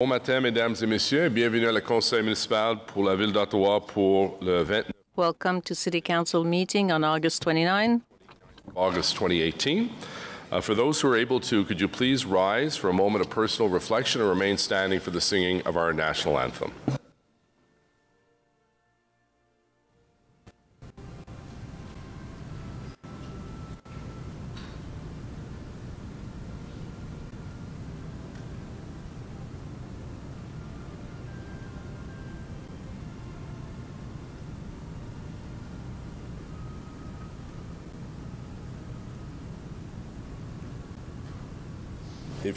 Bon matin, mesdames et messieurs, bienvenue à la Conseil municipal pour la ville d'Ottawa pour le 29 Welcome to City Council meeting on August 29. August 2018. Uh, for those who are able to, could you please rise for a moment of personal reflection and remain standing for the singing of our national anthem?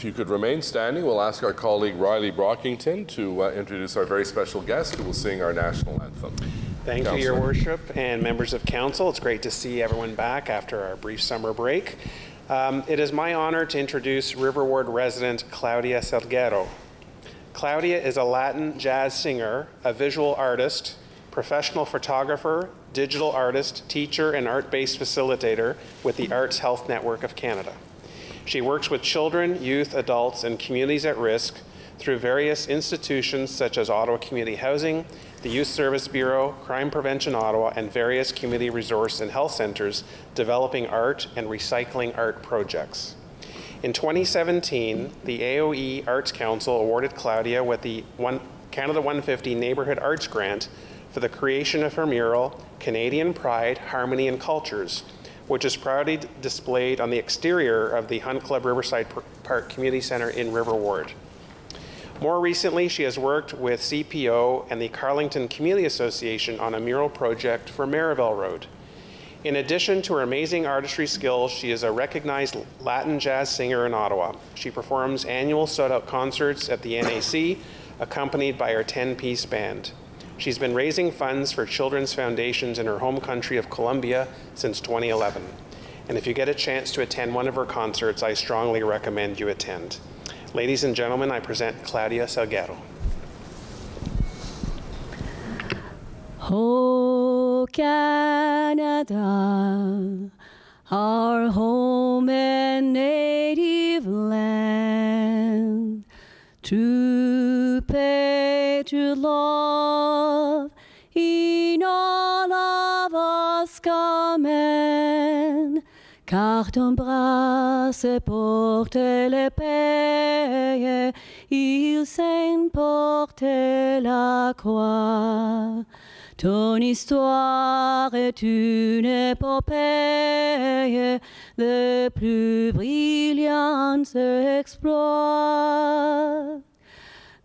If you could remain standing, we'll ask our colleague Riley Brockington to uh, introduce our very special guest who will sing our national anthem. Thank you, Your Worship and members of council. It's great to see everyone back after our brief summer break. Um, it is my honor to introduce River Ward resident Claudia Salguero. Claudia is a Latin jazz singer, a visual artist, professional photographer, digital artist, teacher, and art based facilitator with the Arts Health Network of Canada. She works with children, youth, adults, and communities at risk through various institutions such as Ottawa Community Housing, the Youth Service Bureau, Crime Prevention Ottawa, and various community resource and health centers developing art and recycling art projects. In 2017, the AOE Arts Council awarded Claudia with the one, Canada 150 Neighbourhood Arts Grant for the creation of her mural, Canadian Pride, Harmony and Cultures, which is proudly displayed on the exterior of the Hunt Club Riverside Par- Park Community Center in River Ward. More recently, she has worked with CPO and the Carlington Community Association on a mural project for Merivale Road. In addition to her amazing artistry skills, she is a recognized Latin jazz singer in Ottawa. She performs annual sold out concerts at the NAC, accompanied by her 10 piece band. She's been raising funds for children's foundations in her home country of Colombia since 2011. And if you get a chance to attend one of her concerts, I strongly recommend you attend. Ladies and gentlemen, I present Claudia Salguero. Oh, Canada, our home and native land, to pay love in all of. Car ton bras se porte le pays, il s'emporte la croix. Ton histoire est une épopée de plus brillants exploits.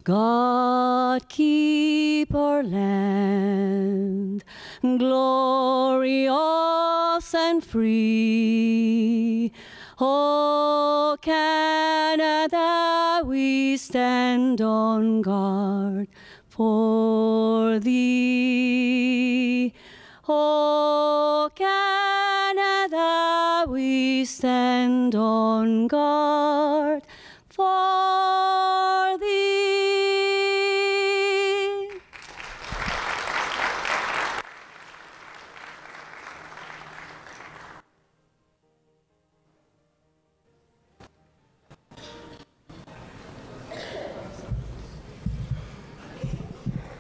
God keep our land glorious and free. Oh, Canada, we stand on guard for thee. Oh, Canada, we stand on guard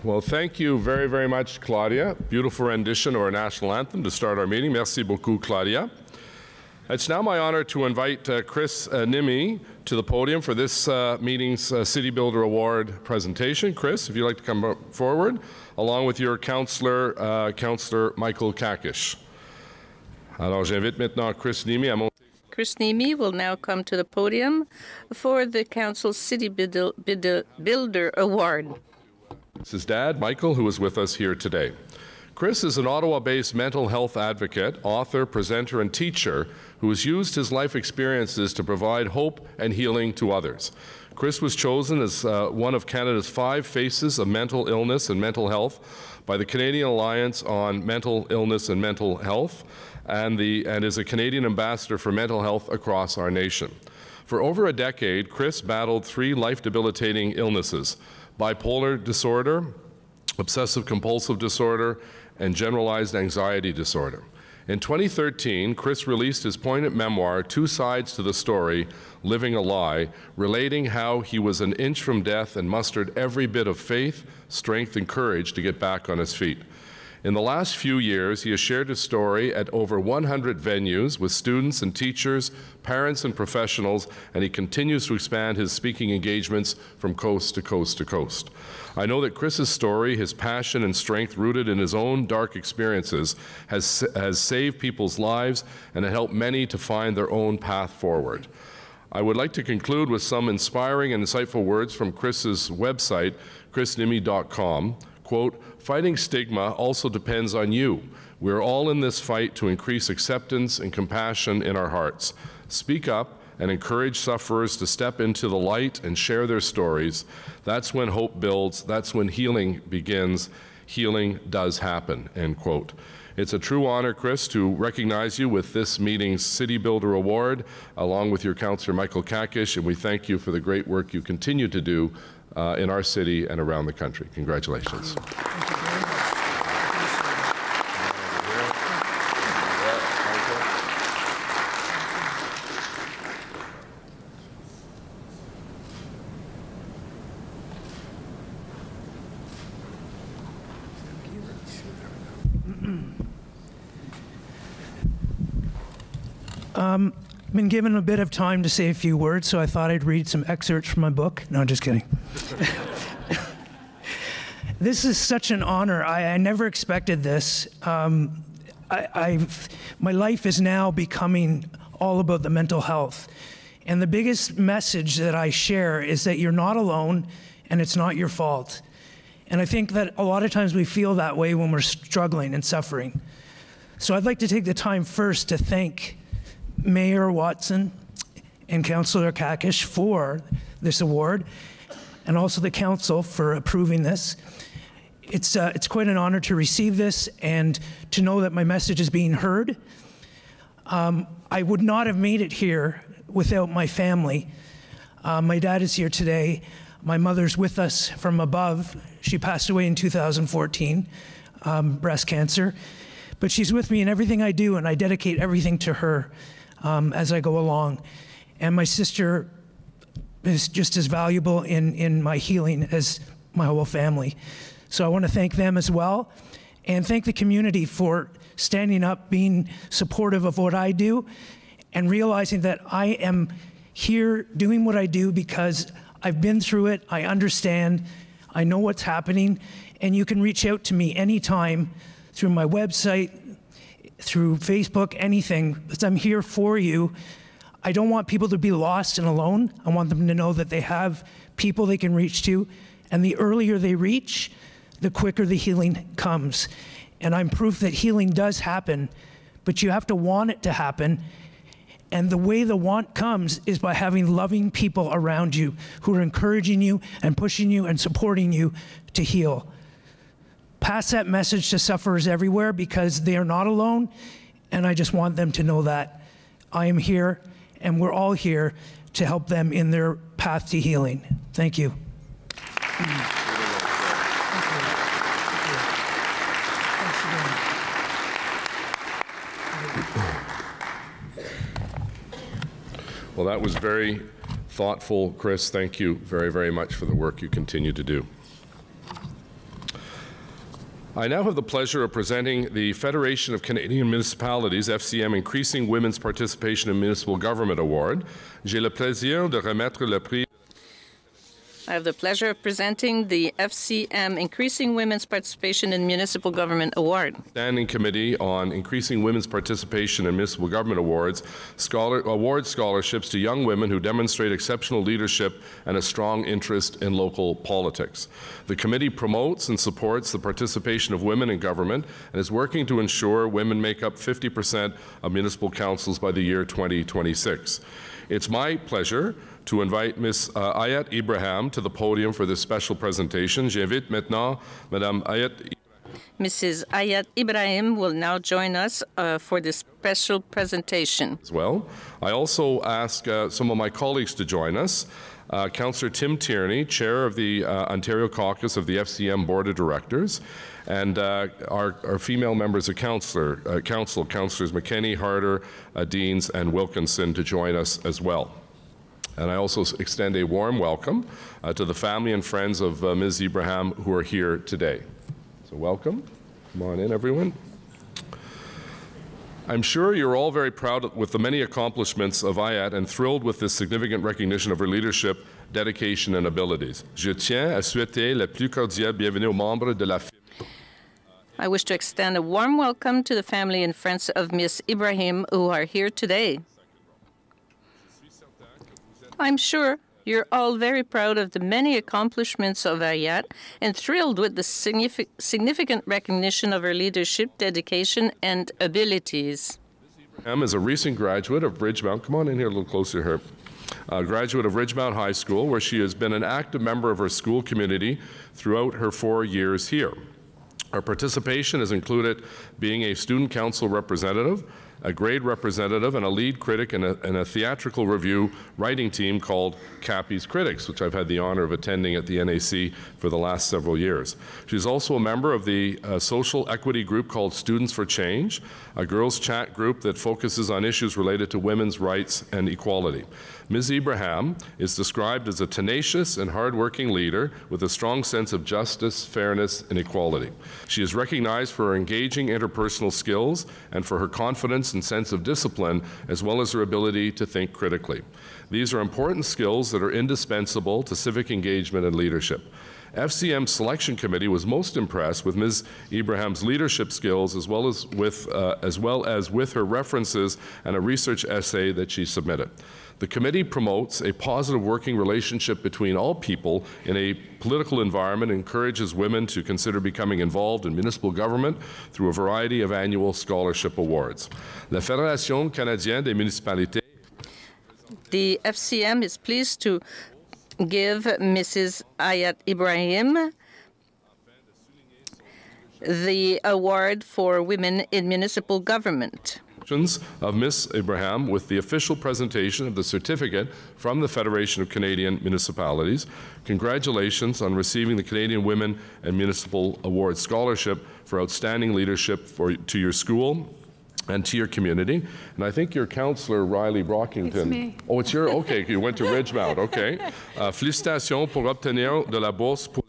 Well, thank you very, very much, Claudia. Beautiful rendition of our national anthem to start our meeting. Merci beaucoup, Claudia. It's now my honor to invite uh, Chris uh, Nihmey to the podium for this uh, meeting's uh, City Builder Award presentation. Chris, if you'd like to come forward, along with your counselor, uh, Counselor Michael Qaqish. Alors, j'invite maintenant Chris Nihmey à monter. Chris Nihmey will now come to the podium for the Council City Builder Award. It's his dad, Michael, who is with us here today. Chris is an Ottawa based mental health advocate, author, presenter, and teacher who has used his life experiences to provide hope and healing to others. Chris was chosen as uh, one of Canada's five faces of mental illness and mental health by the Canadian Alliance on Mental Illness and Mental Health and, the, and is a Canadian ambassador for mental health across our nation. For over a decade, Chris battled three life debilitating illnesses bipolar disorder, obsessive compulsive disorder, and generalized anxiety disorder. In 2013, Chris released his poignant memoir, Two Sides to the Story Living a Lie, relating how he was an inch from death and mustered every bit of faith, strength, and courage to get back on his feet. In the last few years, he has shared his story at over 100 venues with students and teachers, parents and professionals, and he continues to expand his speaking engagements from coast to coast to coast. I know that Chris's story, his passion and strength rooted in his own dark experiences, has, has saved people's lives and has helped many to find their own path forward. I would like to conclude with some inspiring and insightful words from Chris's website, chrisnihmey.com. Quote, fighting stigma also depends on you. We're all in this fight to increase acceptance and compassion in our hearts. Speak up and encourage sufferers to step into the light and share their stories. That's when hope builds, that's when healing begins. Healing does happen, end quote. It's a true honor, Chris, to recognize you with this meeting's City Builder Award, along with your counselor, Michael Qaqish, and we thank you for the great work you continue to do Uh, in our city and around the country. Congratulations. Been given a bit of time to say a few words, so I thought I'd read some excerpts from my book. No, I'm just kidding. this is such an honor. I, I never expected this. Um, I, I've, my life is now becoming all about the mental health. And the biggest message that I share is that you're not alone and it's not your fault. And I think that a lot of times we feel that way when we're struggling and suffering. So I'd like to take the time first to thank Mayor Watson and Councillor Qaqish for this award, and also the council for approving this. It's, uh, it's quite an honor to receive this and to know that my message is being heard. Um, I would not have made it here without my family. Uh, my dad is here today. My mother's with us from above. She passed away in 2014, um, breast cancer. But she's with me in everything I do, and I dedicate everything to her um, as I go along. And my sister is just as valuable in, in my healing as my whole family. So I want to thank them as well and thank the community for standing up, being supportive of what I do, and realizing that I am here doing what I do because I've been through it, I understand, I know what's happening, and you can reach out to me anytime through my website, through Facebook, anything, because I'm here for you. I don't want people to be lost and alone. I want them to know that they have people they can reach to. And the earlier they reach, the quicker the healing comes. And I'm proof that healing does happen, but you have to want it to happen. And the way the want comes is by having loving people around you who are encouraging you and pushing you and supporting you to heal pass that message to sufferers everywhere because they are not alone. And I just want them to know that I am here and we're all here to help them in their path to healing. Thank you. Well, that was very thoughtful, Chris. Thank you very, very much for the work you continue to do. I now have the pleasure of presenting the Federation of Canadian Municipalities, FCM, Increasing Women's Participation in Municipal Government Award. J'ai le plaisir de remettre le prix I have the pleasure of presenting the FCM Increasing Women's Participation in Municipal Government Award. Standing Committee on Increasing Women's Participation in Municipal Government Awards scholar, award scholarships to young women who demonstrate exceptional leadership and a strong interest in local politics. The committee promotes and supports the participation of women in government and is working to ensure women make up 50% of municipal councils by the year 2026. It's my pleasure to invite Ms. Uh, Ayat Ibrahim to the podium for this special presentation. J'invite maintenant Madame Ayat Mrs. Ayat Ibrahim will now join us uh, for this special presentation. as well. I also ask uh, some of my colleagues to join us. uh, Councillor Tim Tierney, Chair of the uh, Ontario Caucus of the FCM Board of Directors, and uh, our, our female members of councillor, uh, council, Councillors McKenney, Harder, uh, Deans, and Wilkinson to join us as well. And I also extend a warm welcome uh, to the family and friends of uh, Ms. Ibrahim who are here today. So welcome. Come on in, everyone. I'm sure you're all very proud with the many accomplishments of Ayat and thrilled with this significant recognition of her leadership, dedication, and abilities. Je tiens à souhaiter la plus cordiale bienvenue aux membres de la I wish to extend a warm welcome to the family and friends of Ms. Ibrahim who are here today. I'm sure you're all very proud of the many accomplishments of Ayat and thrilled with the signifi- significant recognition of her leadership, dedication, and abilities. Em is a recent graduate of Ridgemont. Come on in here a little closer here. A graduate of Ridgemont High School, where she has been an active member of her school community throughout her four years here. Her participation has included being a student council representative, a grade representative, and a lead critic in a, in a theatrical review writing team called Cappies Critics, which I've had the honor of attending at the NAC for the last several years. She's also a member of the uh, social equity group called Students for Change, a girls' chat group that focuses on issues related to women's rights and equality. Ms. Ibrahim is described as a tenacious and hardworking leader with a strong sense of justice, fairness, and equality. She is recognized for her engaging interpersonal skills and for her confidence and sense of discipline, as well as her ability to think critically. These are important skills that are indispensable to civic engagement and leadership. FCM Selection Committee was most impressed with Ms. Ibrahim's leadership skills as well as with, uh, as well as with her references and a research essay that she submitted. The committee promotes a positive working relationship between all people in a political environment encourages women to consider becoming involved in municipal government through a variety of annual scholarship awards. La Fédération canadienne des municipalités The FCM is pleased to give Mrs. Ayat Ibrahim the award for women in municipal government. Of Ms. Abraham with the official presentation of the certificate from the Federation of Canadian Municipalities. Congratulations on receiving the Canadian Women and Municipal Award Scholarship for outstanding leadership for, to your school and to your community. And I think your counselor, Riley Brockington. It's me. Oh, it's your, okay, you went to Ridgemont, okay. Uh, félicitations pour obtenir de la bourse pour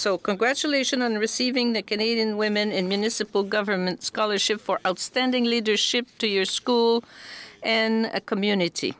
So, congratulations on receiving the Canadian Women in Municipal Government Scholarship for outstanding leadership to your school and a community.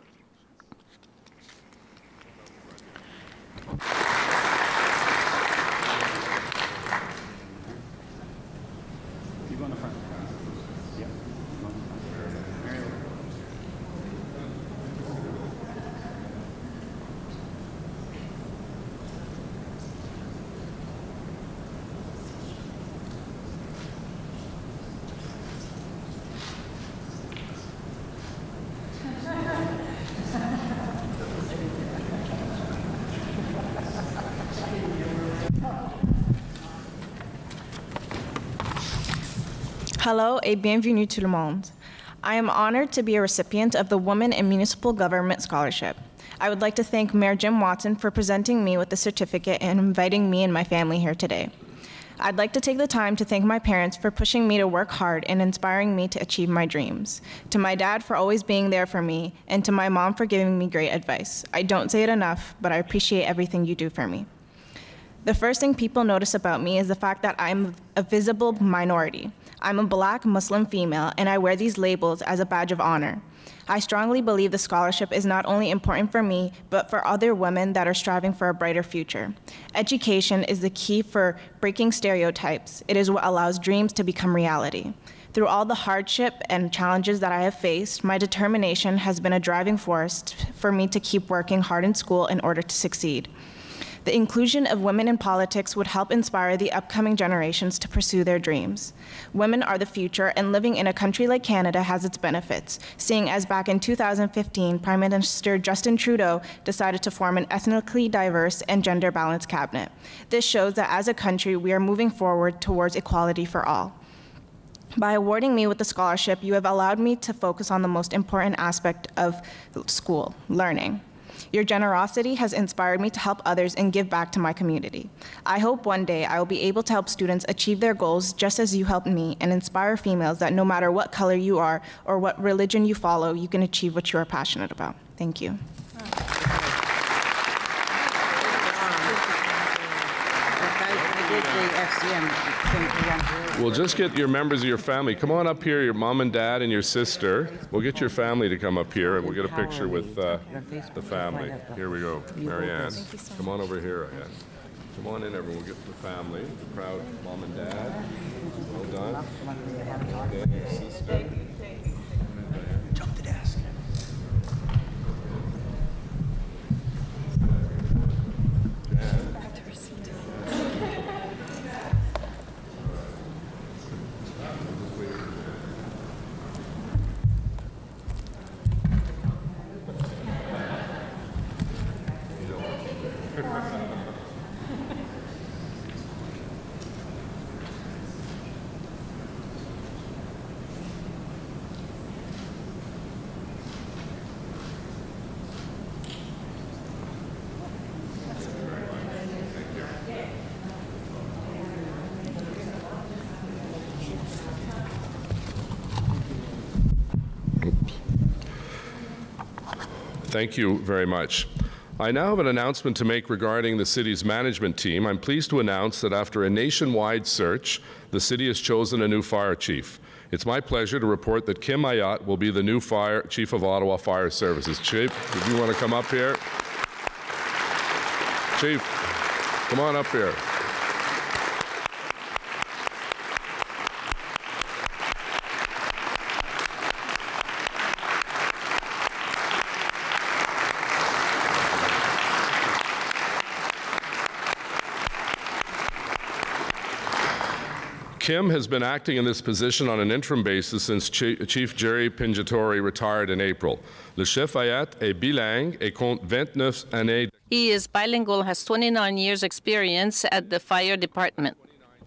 Hello et bienvenue tout le monde. I am honored to be a recipient of the Women in Municipal Government Scholarship. I would like to thank Mayor Jim Watson for presenting me with the certificate and inviting me and my family here today. I'd like to take the time to thank my parents for pushing me to work hard and inspiring me to achieve my dreams, to my dad for always being there for me, and to my mom for giving me great advice. I don't say it enough, but I appreciate everything you do for me. The first thing people notice about me is the fact that I'm a visible minority. I'm a black Muslim female, and I wear these labels as a badge of honor. I strongly believe the scholarship is not only important for me, but for other women that are striving for a brighter future. Education is the key for breaking stereotypes. It is what allows dreams to become reality. Through all the hardship and challenges that I have faced, my determination has been a driving force for me to keep working hard in school in order to succeed. The inclusion of women in politics would help inspire the upcoming generations to pursue their dreams. Women are the future, and living in a country like Canada has its benefits, seeing as back in 2015, Prime Minister Justin Trudeau decided to form an ethnically diverse and gender balanced cabinet. This shows that as a country, we are moving forward towards equality for all. By awarding me with the scholarship, you have allowed me to focus on the most important aspect of school learning. Your generosity has inspired me to help others and give back to my community. I hope one day I will be able to help students achieve their goals just as you helped me and inspire females that no matter what color you are or what religion you follow, you can achieve what you are passionate about. Thank you. We'll just get your members of your family. Come on up here, your mom and dad and your sister. We'll get your family to come up here and we'll get a picture with uh, the family. Here we go. Marianne, come on over here, Ann. Come on in, everyone. We'll get the family, the proud mom and dad. Well done. Dad, your sister. Thank you very much. I now have an announcement to make regarding the city's management team. I'm pleased to announce that after a nationwide search, the city has chosen a new fire chief. It's my pleasure to report that Kim Ayotte will be the new fire chief of Ottawa Fire Services. Chief, if you want to come up here. Chief, come on up here. Kim has been acting in this position on an interim basis since Chi- Chief Gerry Pingitore retired in April. Le chef Ayotte est bilingue et compte 29 années He is bilingual, has 29 years' experience at the fire department.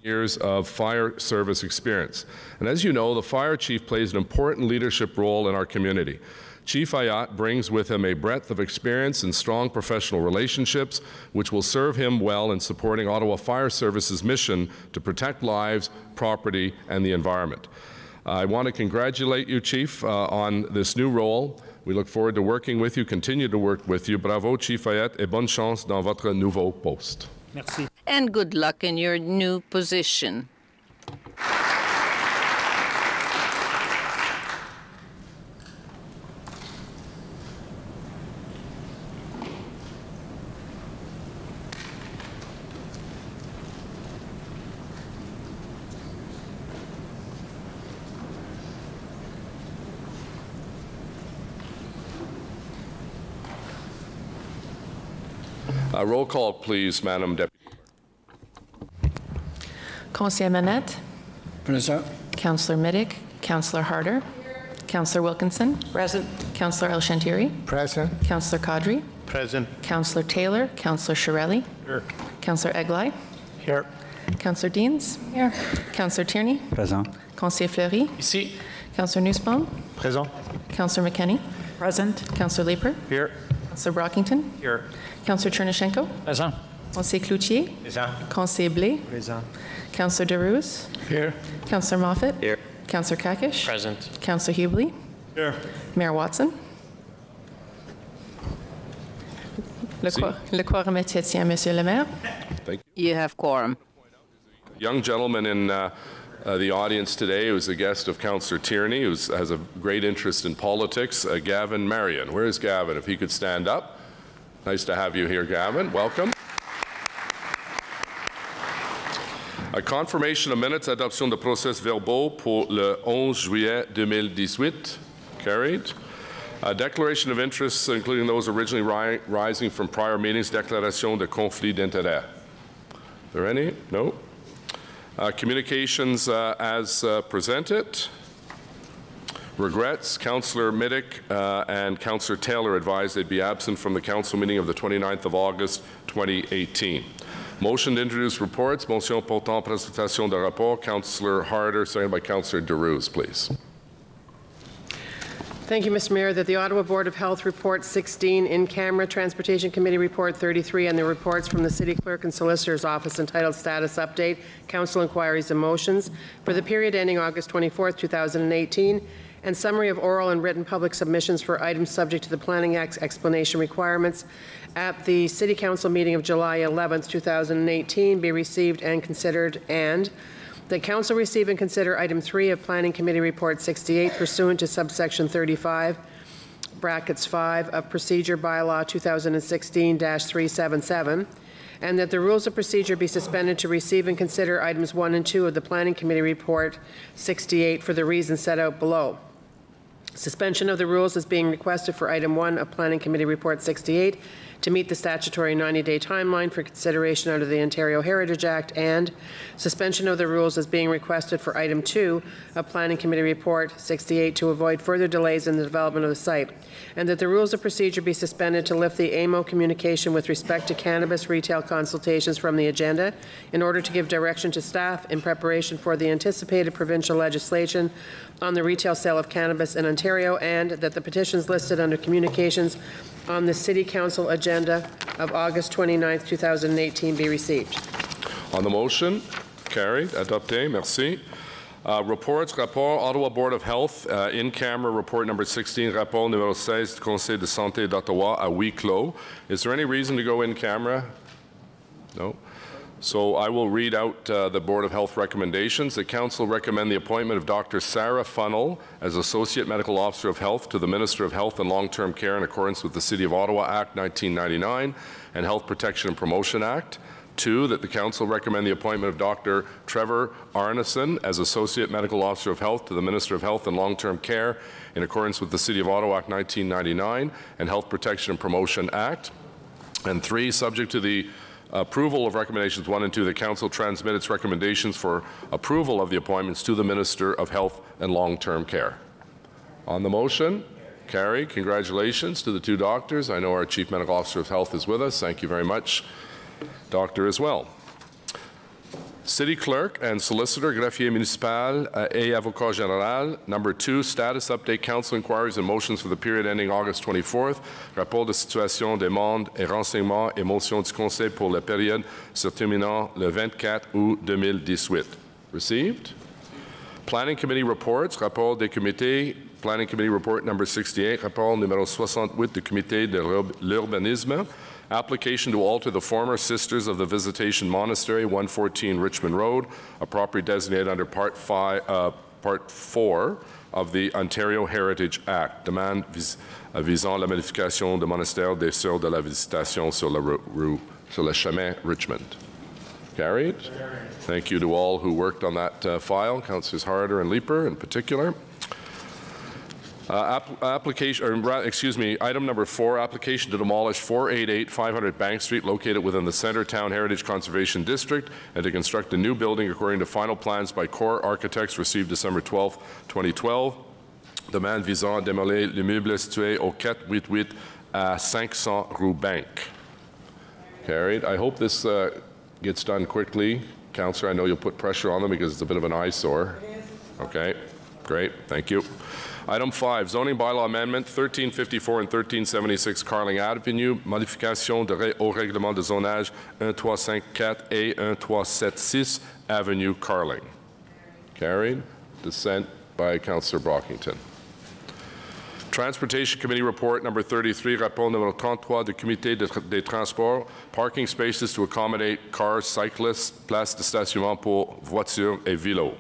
years of fire service experience. And as you know, the fire chief plays an important leadership role in our community. Chief Ayotte brings with him a breadth of experience and strong professional relationships, which will serve him well in supporting Ottawa Fire Service's mission to protect lives, property, and the environment. I want to congratulate you, Chief, uh, on this new role. We look forward to working with you, continue to work with you. Bravo, Chief Ayotte, et bonne chance dans votre nouveau poste. Merci. And good luck in your new position. Uh, roll call, please, Madam Deputy. Conseiller Monette, Present. Councillor Mitic, Councillor Harder, Councillor Wilkinson, Present. Councillor El-Chantiry, Present. Councillor Qadri, Present. Councillor Taylor, Councillor Chiarelli, Here. Councillor Egli, Here. Councillor Deans, Here. Councillor Tierney, Present. Conseiller Fleury, Ici. Councillor Nussbaum, Present. Councillor McKenney, Present. Councillor Leiper, Here. Councillor Brockington, Here. Councillor Chernushenko, Present. Conseiller Cloutier, Present. Conseiller Blais, Present. Councillor Darouze, Here. Councillor Moffat, Here. Councillor Qaqish, Present. Councillor Hubley, Here. Mayor Watson. Le, quor- le quorum est tient, Monsieur le maire. Thank you. You have quorum. young gentleman in uh, uh, the audience today who's a guest of Councillor Tierney, who has a great interest in politics, uh, Gavin Marion. Where is Gavin? If he could stand up. Nice to have you here, Gavin. Welcome. A confirmation of minutes, adoption de process verbaux pour le 11 juillet 2018. Carried. A declaration of interests, including those originally ri- rising from prior meetings, déclaration de conflit d'intérêts. there any? No? Uh, Communications uh, as uh, presented. Regrets, Councillor Mitic and Councillor Taylor advised they'd be absent from the council meeting of the 29th of August, 2018. Motion to introduce reports, motion portant présentation de rapport, Councillor Harder, seconded by Councillor Darouze, please. Thank you, Mr. Mayor, that the Ottawa Board of Health Report 16 in camera, Transportation Committee Report 33, and the reports from the City Clerk and Solicitor's Office entitled Status Update, Council Inquiries and Motions for the period ending August 24, 2018, and summary of oral and written public submissions for items subject to the Planning Act's explanation requirements at the City Council meeting of July 11, 2018, be received and considered, and that council receive and consider item three of Planning Committee Report 68 pursuant to subsection 35, brackets 5 of Procedure Bylaw 2016-377, and that the rules of procedure be suspended to receive and consider items 1 and 2 of the Planning Committee Report 68 for the reasons set out below. Suspension of the rules is being requested for item 1 of Planning Committee Report 68 to meet the statutory 90-day timeline for consideration under the Ontario Heritage Act, and suspension of the rules is being requested for item 2 of Planning Committee Report 68 to avoid further delays in the development of the site, and that the rules of procedure be suspended to lift the AMO communication with respect to cannabis retail consultations from the agenda in order to give direction to staff in preparation for the anticipated provincial legislation on the retail sale of cannabis in Ontario, and that the petitions listed under communications on the City Council agenda of August 29, 2018 be received. On the motion, carried, adopté, merci. Uh, Reports, rapport, Ottawa Board of Health, uh, in-camera report number 16, rapport numéro 16 du Conseil de santé d'Ottawa à huis clos. Is there any reason to go in camera? No. So I will read out uh, the Board of Health recommendations. The Council recommend the appointment of Dr. Sarah Funnell as Associate Medical Officer of Health to the Minister of Health and Long-Term Care in accordance with the City of Ottawa Act 1999 and Health Protection and Promotion Act. Two, that the Council recommend the appointment of Dr. Trevor Arnason as Associate Medical Officer of Health to the Minister of Health and Long-Term Care in accordance with the City of Ottawa Act 1999 and Health Protection and Promotion Act. And three, subject to the approval of recommendations one and two, the council transmit its recommendations for approval of the appointments to the Minister of Health and Long-Term Care. On the motion, carried. Congratulations to the two doctors. I know our Chief Medical Officer of Health is with us. Thank you very much, Doctor, as well. City Clerk and Solicitor, Greffier Municipal uh, et Avocat Général. Number two, status update council inquiries and motions for the period ending August 24th. Rapport de situation, demandes et renseignements et motions du Conseil pour la période se terminant le 24 août 2018. Received? Planning Committee reports, rapport des comités, Planning Committee report number 68, rapport numéro 68 du comité de l'urbanisme, application to alter the former Sisters of the Visitation Monastery, 114 Richmond Road, a property designated under Part 5, uh, Part 4 of the Ontario Heritage Act. Demande vis uh, visant la modification du monastère des Sœurs de la Visitation sur la rue, sur le chemin Richmond. Carried. Thank you to all who worked on that uh, file, Councillors Harder and Leiper in particular. Uh, app application, or excuse me, item number four, application to demolish 488 500 Bank Street located within the Centretown Heritage Conservation District and to construct a new building according to final plans by Core Architects received December 12, 2012. Demande visant à démolir l'immeuble situé au 488 à 500 rue Bank. Carried. I hope this uh, gets done quickly. Councillor, I know you'll put pressure on them because it's a bit of an eyesore. Okay, great, thank you. Item 5, zoning bylaw amendment 1354 and 1376 Carling Avenue, modification de au règlement de zonage 1354 et 1376 Avenue Carling. Carried. Dissent by Councillor Brockington. Transportation Committee report number 33, rapport numéro 33 du comité de, des transports, parking spaces to accommodate cars, cyclists, place de stationnement pour voitures et vélos.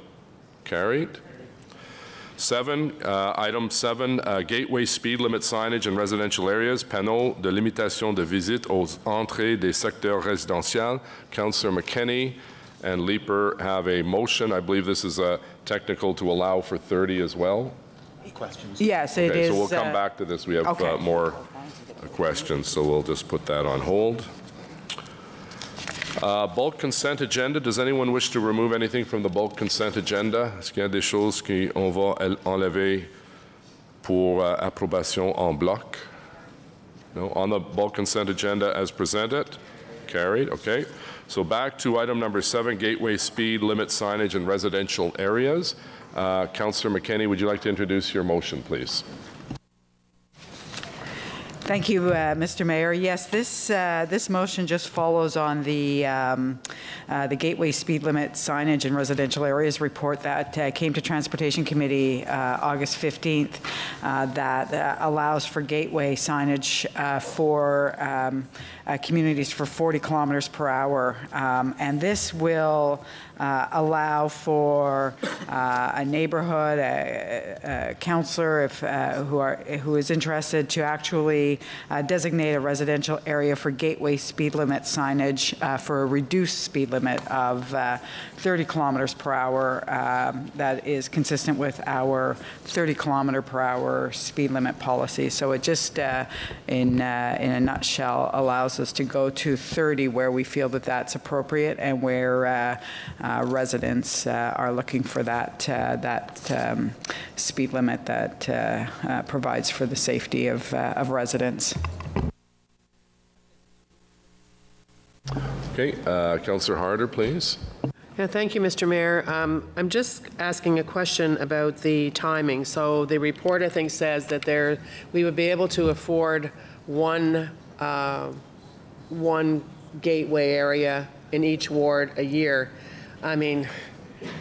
Carried. Seven, uh, item seven, uh, gateway speed limit signage in residential areas, panneaux de limitation de visite aux entrées des secteurs résidentiels. Councillor McKenney and Leiper have a motion. I believe this is a technical to allow for 30 as well. Questions? Yes, it okay, is. so we'll come uh, back to this. We have okay. uh, more uh, questions, so we'll just put that on hold. Uh, bulk consent agenda. Does anyone wish to remove anything from the bulk consent agenda? Est-ce qu'il y a des choses qu'on va enlever pour uh, approbation en bloc? No. On the bulk consent agenda as presented? Carried. Okay. So back to item number seven, gateway speed limit signage in residential areas. Uh, Councillor McKenney, would you like to introduce your motion, please? Thank you, uh, Mr. Mayor. Yes, this uh, this motion just follows on the um, uh, the gateway speed limit signage in residential areas report that uh, came to Transportation Committee uh, August 15th uh, that allows for gateway signage for um, communities for 40 kilometers per hour, um, and this will allow for a neighborhood, a, a counselor if, who, are, who is interested to actually uh, designate a residential area for gateway speed limit signage uh, for a reduced speed limit of uh, 30 kilometers per hour um, that is consistent with our 30 kilometer per hour speed limit policy. So it just, uh, in, uh, in a nutshell, allows us to go to 30 where we feel that that's appropriate and where residents are looking for that, that um, speed limit that provides for the safety of, of residents. Okay, uh, Councillor Harder, please. Yeah, thank you, Mr. Mayor. Um, I'm just asking a question about the timing. So the report, I think, says that there, we would be able to afford one, uh, one gateway area in each ward a year. I mean,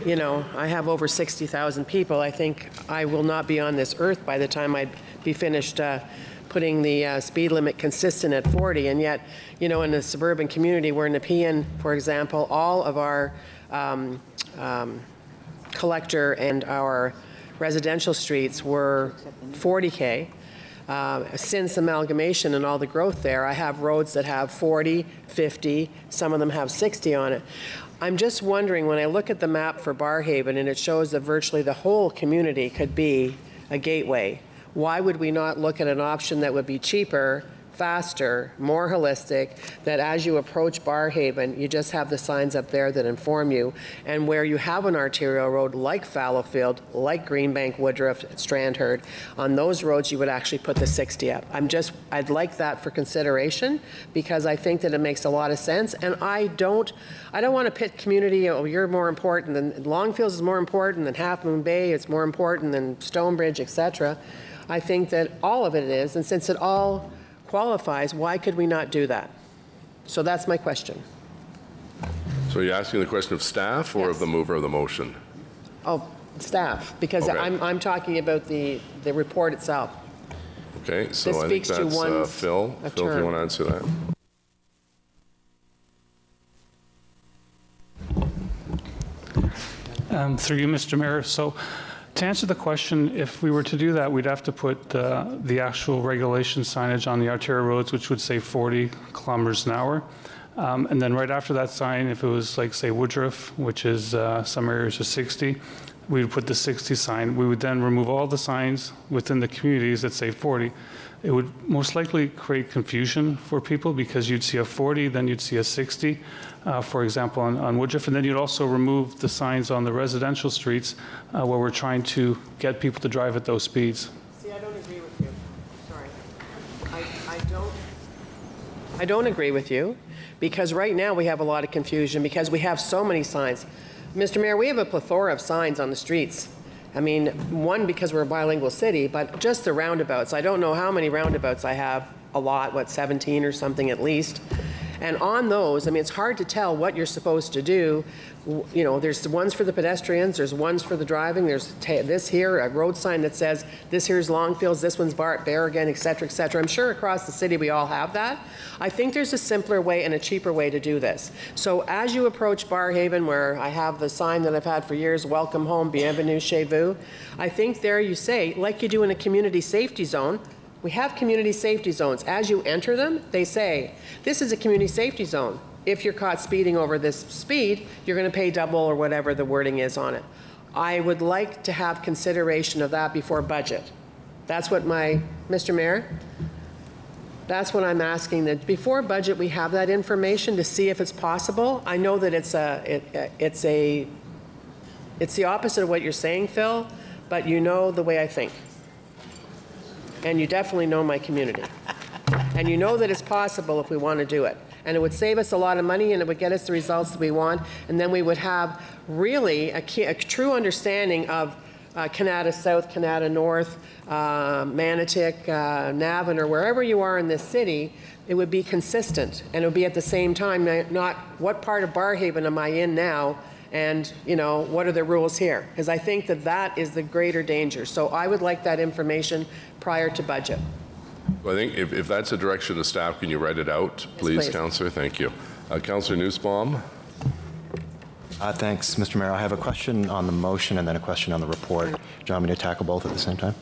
you know, I have over 60,000 people. I think I will not be on this earth by the time I'd be finished uh, putting the uh, speed limit consistent at 40. And yet, you know, in a suburban community, where in Nepean, for example, all of our um, um, collector and our residential streets were 40K. Uh, Since amalgamation and all the growth there, I have roads that have 40, 50, some of them have 60 on it. I'm just wondering, when I look at the map for Barrhaven and it shows that virtually the whole community could be a gateway, why would we not look at an option that would be cheaper, faster, more holistic, that as you approach Barrhaven, you just have the signs up there that inform you, and where you have an arterial road like Fallowfield, like Greenbank, Woodruff, Strandherd, on those roads you would actually put the 60 up. I'm just, I'd like that for consideration because I think that it makes a lot of sense, and I don't, I don't want to pit community, oh, you're more important than, Longfields is more important than Half Moon Bay, it's more important than Stonebridge, et cetera. I think that all of it is, and since it all qualifies, why could we not do that? So that's my question. So you're asking the question of staff or of the mover of the motion? Oh, staff, because Okay. I'm, I'm talking about the, the report itself. Okay, so This I think speaks to that's uh, one's- Phil. a Phil, if you want to answer that. Um, Through you, Mr. Mayor. So to answer the question, if we were to do that, we'd have to put uh, the actual regulation signage on the arterial roads, which would say 40 kilometers an hour. Um, And then right after that sign, if it was like, say, Woodruff, which is, uh, some areas are 60, we would put the 60 sign. We would then remove all the signs within the communities that say 40. It would most likely create confusion for people because you'd see a 40, then you'd see a 60, uh, for example, on, on Woodruff. And then you'd also remove the signs on the residential streets uh, where we're trying to get people to drive at those speeds. See, I don't agree with you. Sorry. I, I don't, I don't agree with you, because right now we have a lot of confusion, because we have so many signs. Mr. Mayor, we have a plethora of signs on the streets. I mean, one, because we're a bilingual city, but just the roundabouts. I don't know how many roundabouts I have, a lot, what, 17 or something at least. And on those, I mean, it's hard to tell what you're supposed to do. You know, there's the ones for the pedestrians, there's ones for the driving, there's this here, a road sign that says, this here's Longfields, this one's Bart, Berrigan, et cetera, et cetera. I'm sure across the city we all have that. I think there's a simpler way and a cheaper way to do this. So as you approach Barrhaven, where I have the sign that I've had for years, welcome home, bienvenue chez vous, I think there you say, like you do in a community safety zone, we have community safety zones. As you enter them, they say, this is a community safety zone. If you're caught speeding over this speed, you're going to pay double or whatever the wording is on it. I would like to have consideration of that before budget. That's what my, Mr. Mayor, that's what I'm asking, that before budget, we have that information to see if it's possible. I know that it's a, it, it's a, it's the opposite of what you're saying, Phil, but you know the way I think and you definitely know my community. And you know that it's possible if we want to do it. And it would save us a lot of money and it would get us the results that we want. And then we would have really a, a true understanding of uh, Kanata South, Kanata North, uh, Manotick, uh, Navan, or wherever you are in this city, it would be consistent, and it would be at the same time, not what part of Barrhaven am I in now, and you know what are the rules here? Because I think that that is the greater danger. So I would like that information prior to budget. Well, I think if, if that's a direction of staff, can you write it out, please, please. Councillor? Thank you. Uh, Councillor Nussbaum? Uh, thanks, Mr. Mayor. I have a question on the motion and then a question on the report. Do you want me to tackle both at the same time?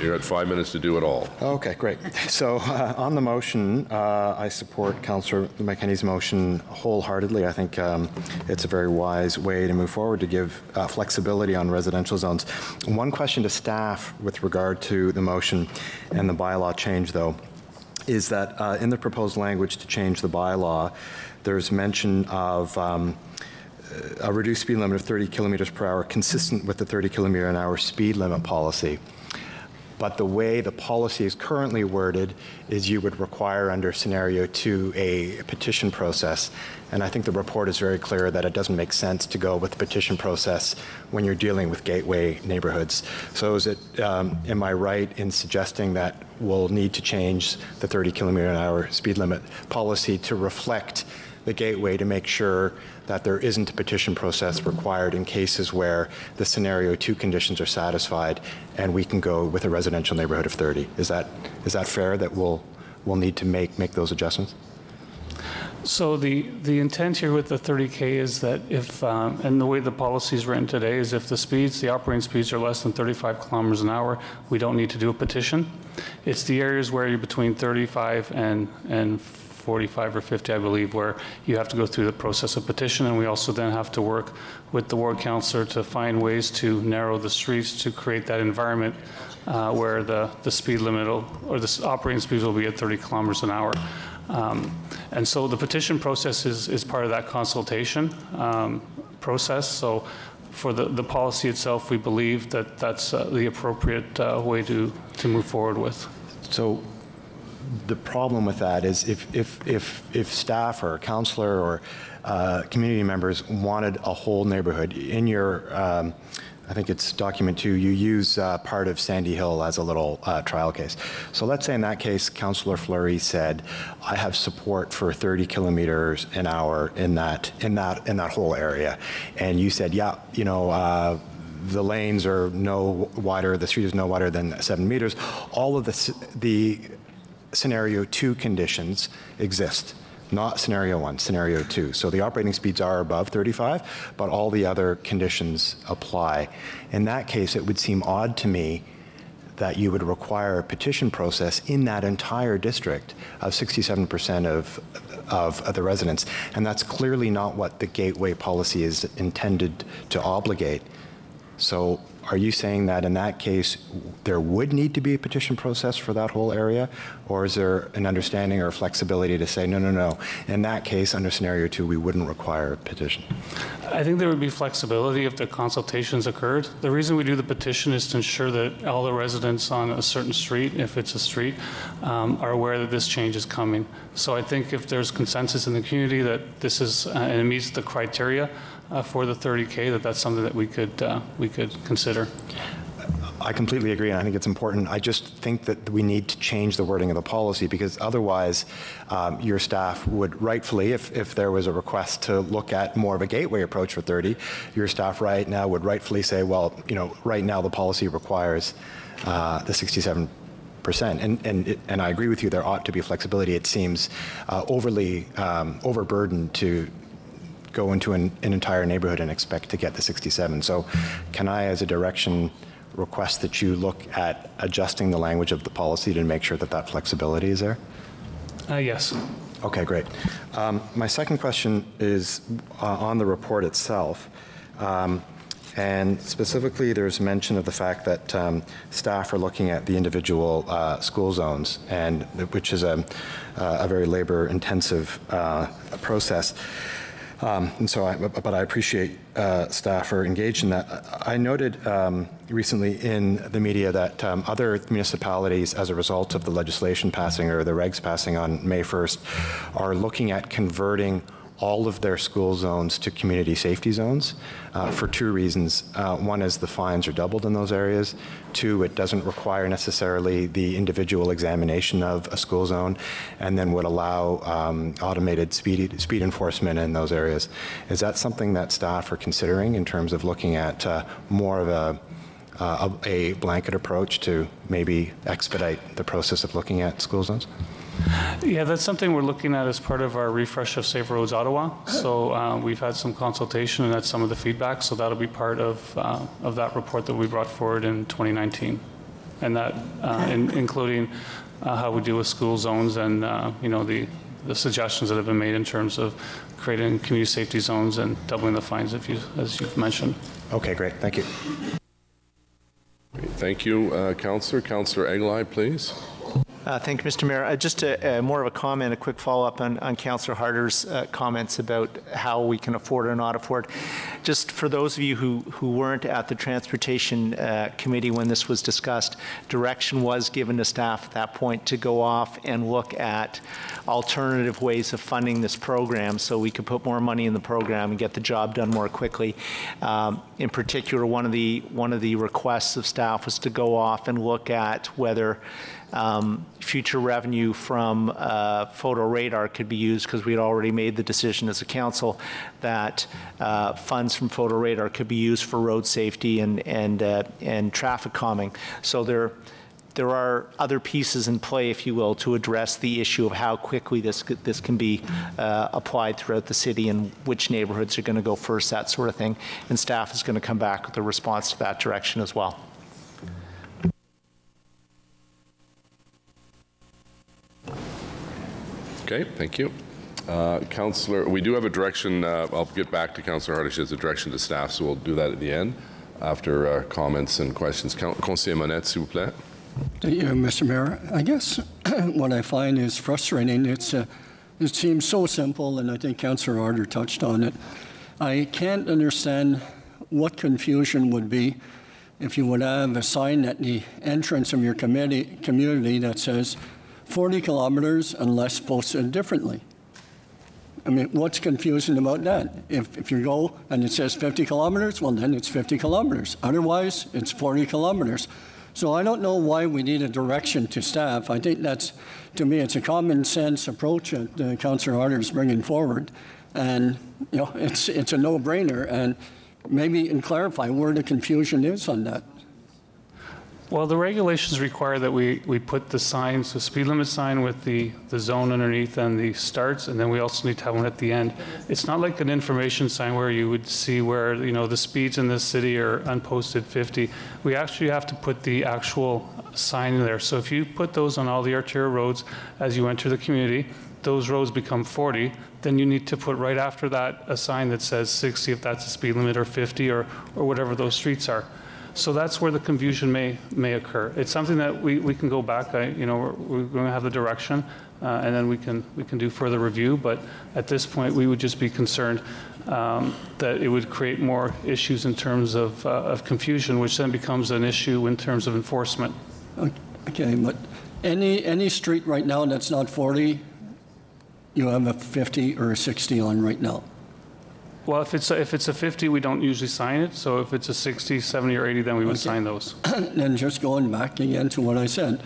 You're at five minutes to do it all. Okay, great. So uh, on the motion, uh, I support Councillor McKenney's motion wholeheartedly. I think um, it's a very wise way to move forward to give uh, flexibility on residential zones. One question to staff with regard to the motion and the bylaw change, though, is that uh, in the proposed language to change the bylaw, there's mention of um, a reduced speed limit of 30 kilometers per hour consistent with the 30 kilometer an hour speed limit policy. But the way the policy is currently worded is you would require under scenario two a petition process. And I think the report is very clear that it doesn't make sense to go with the petition process when you're dealing with gateway neighborhoods. So is it, um, am I right in suggesting that we'll need to change the 30 kilometer an hour speed limit policy to reflect the gateway to make sure that there isn't a petition process required in cases where the scenario two conditions are satisfied and we can go with a residential neighborhood of 30. Is that, is that fair that we'll, we'll need to make, make those adjustments? So the, the intent here with the 30K is that if, um, and the way the policy is written today is if the speeds, the operating speeds are less than 35 kilometers an hour, we don't need to do a petition. It's the areas where you're between 35 and, and 45 or 50, I believe, where you have to go through the process of petition, and we also then have to work with the ward councillor to find ways to narrow the streets to create that environment uh, where the, the speed limit will, or the operating speeds will be at 30 kilometers an hour. Um, and so the petition process is, is part of that consultation um, process. So for the, the policy itself, we believe that that's uh, the appropriate uh, way to, to move forward with. So the problem with that is if, if, if, if staff or councillor or uh, community members wanted a whole neighborhood, in your, um, I think it's document two, you use uh, part of Sandy Hill as a little uh, trial case. So let's say in that case, Councillor Fleury said, I have support for 30 kilometers an hour in that, in that, in that whole area. And you said, yeah, you know, uh, the lanes are no wider, the street is no wider than seven meters. All of the, the scenario two conditions exist, not scenario one, scenario two. So the operating speeds are above 35, but all the other conditions apply. In that case, it would seem odd to me that you would require a petition process in that entire district of 67% of, of, of, the residents. And that's clearly not what the gateway policy is intended to obligate. So are you saying that in that case, there would need to be a petition process for that whole area? Or is there an understanding or flexibility to say, no, no, no, in that case, under scenario two, we wouldn't require a petition? I think there would be flexibility if the consultations occurred. The reason we do the petition is to ensure that all the residents on a certain street, if it's a street, um, are aware that this change is coming. So I think if there's consensus in the community that this is, uh, and it meets the criteria, uh, for the 30K, that that's something that we could, uh, we could consider. I completely agree, and I think it's important. I just think that we need to change the wording of the policy because otherwise, um, your staff would rightfully, if, if there was a request to look at more of a gateway approach for 30, your staff right now would rightfully say, well, you know, right now the policy requires uh, the 67 percent. And and and I agree with you. There ought to be flexibility. It seems uh, overly um, overburdened to go into an, an, entire neighborhood and expect to get the 67. So can I, as a direction, request that you look at adjusting the language of the policy to make sure that that flexibility is there? Uh, yes. Okay, great. Um, my second question is uh, on the report itself. Um, and specifically, there's mention of the fact that um, staff are looking at the individual uh, school zones, and which is a, uh, a very labor-intensive uh, process. Um, and so, I, but I appreciate uh, staff are engaged in that. I noted um, recently in the media that um, other municipalities, as a result of the legislation passing or the regs passing on May 1st, are looking at converting all of their school zones to community safety zones uh, for two reasons. Uh, one is the fines are doubled in those areas. Two, it doesn't require necessarily the individual examination of a school zone and then would allow um, automated speed, speed enforcement in those areas. Is that something that staff are considering in terms of looking at uh, more of a uh, a blanket approach to maybe expedite the process of looking at school zones? Yeah, that's something we're looking at as part of our refresh of Safe Roads Ottawa. So uh, we've had some consultation and that's some of the feedback. So that'll be part of, uh, of that report that we brought forward in 2019. And that, uh, in, including uh, how we deal with school zones and, uh, you know, the, the suggestions that have been made in terms of creating community safety zones and doubling the fines, if you, as you've mentioned. Okay, great. Thank you. Thank you, uh, Councillor. Councillor Egli, please. Uh, thank you, Mr. Mayor. Uh, just a, a more of a comment, a quick follow-up on, on Councillor Harder's uh, comments about how we can afford or not afford. Just for those of you who, who weren't at the Transportation uh, Committee when this was discussed, direction was given to staff at that point to go off and look at alternative ways of funding this program so we could put more money in the program and get the job done more quickly. Um, in particular, one of the one of the requests of staff was to go off and look at whether um, future revenue from uh, photo radar could be used because we had already made the decision as a council that uh, funds from photo radar could be used for road safety and and uh, and traffic calming. So there. There are other pieces in play, if you will, to address the issue of how quickly this this can be uh, applied throughout the city and which neighborhoods are going to go first, that sort of thing. And staff is going to come back with a response to that direction as well. Okay, thank you. Uh, Councillor, we do have a direction, uh, I'll get back to Councillor Harder, she has a direction to staff, so we'll do that at the end after uh, comments and questions. Conseiller Monette, s'il vous plaît. Thank you, Mr. Mayor. I guess what I find is frustrating. It's uh, it seems so simple, and I think Councillor Harder touched on it. I can't understand what confusion would be if you would have a sign at the entrance of your committee, community that says 40 kilometers unless posted differently. I mean, what's confusing about that? If, if you go and it says 50 kilometers, well, then it's 50 kilometers. Otherwise, it's 40 kilometers. So I don't know why we need a direction to staff. I think that's, to me, it's a common sense approach that Councillor Harder is bringing forward. And, you know, it's, it's a no-brainer. And maybe can clarify where the confusion is on that. Well, the regulations require that we, we put the signs, the speed limit sign with the, the zone underneath and the starts, and then we also need to have one at the end. It's not like an information sign where you would see where, you know, the speeds in this city are unposted 50. We actually have to put the actual sign in there. So if you put those on all the arterial roads as you enter the community, those roads become 40, then you need to put right after that a sign that says 60 if that's the speed limit or 50 or, or whatever those streets are. So that's where the confusion may may occur. It's something that we, we can go back. I, you know, we're, we're going to have the direction, uh, and then we can we can do further review. But at this point, we would just be concerned um, that it would create more issues in terms of uh, of confusion, which then becomes an issue in terms of enforcement. Okay, but any any street right now that's not 40, you have a 50 or a 60 on right now. Well, if it's a, if it's a 50, we don't usually sign it. So if it's a 60, 70, or 80, then we would sign those. then just going back again to what I said,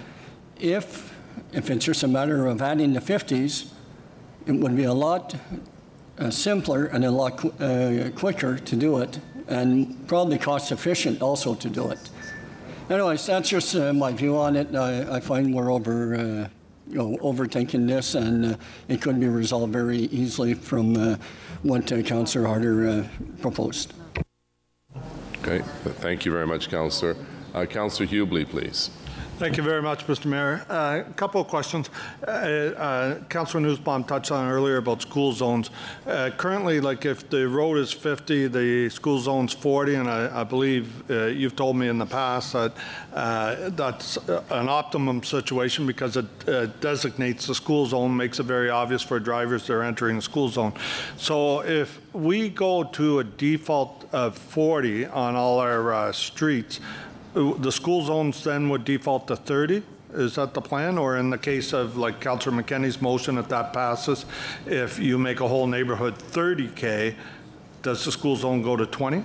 if if it's just a matter of adding the 50s, it would be a lot uh, simpler and a lot qu- uh, quicker to do it, and probably cost efficient also to do it. Anyways, that's just uh, my view on it. I, I find we're over. Uh, you know, overthinking this, and uh, it could be resolved very easily from uh, what uh, Councillor Harder uh, proposed. Okay, thank you very much, Councillor. Uh, Councillor Hubley, please. Thank you very much, Mr. Mayor. Uh, A couple of questions. Uh, uh, Councilor Nussbaum touched on earlier about school zones. Uh, Currently, like if the road is 50, the school zone's 40, and I I believe uh, you've told me in the past that uh, that's an optimum situation because it uh, designates the school zone, makes it very obvious for drivers that are entering the school zone. So if we go to a default of 40 on all our uh, streets, uh, the school zones then would default to 30? Is that the plan? Or in the case of like Councillor McKenney's motion, if that passes, if you make a whole neighborhood 30K, does the school zone go to 20?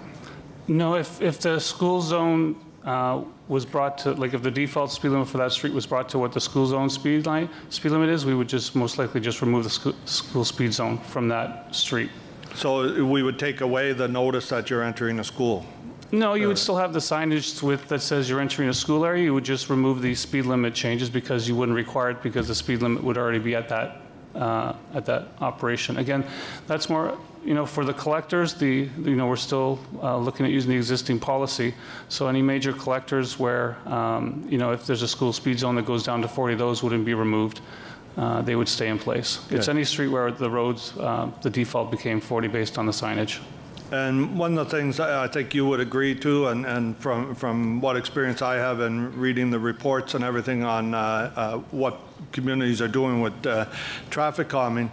No, if, if the school zone uh, was brought to, like if the default speed limit for that street was brought to what the school zone speed line, speed limit is, we would just most likely just remove the school, school speed zone from that street. So we would take away the notice that you're entering a school? No, you would still have the signage with, that says you're entering a school area. You would just remove the speed limit changes because you wouldn't require it because the speed limit would already be at that, uh, at that operation. Again, that's more, you know, for the collectors, the, you know, we're still uh, looking at using the existing policy. So any major collectors where, um, you know, if there's a school speed zone that goes down to 40, those wouldn't be removed. Uh, They would stay in place. It's any street where the roads, uh, the default became 40 based on the signage. And one of the things I think you would agree to, and, and from, from what experience I have in reading the reports and everything on uh, uh, what communities are doing with uh, traffic calming,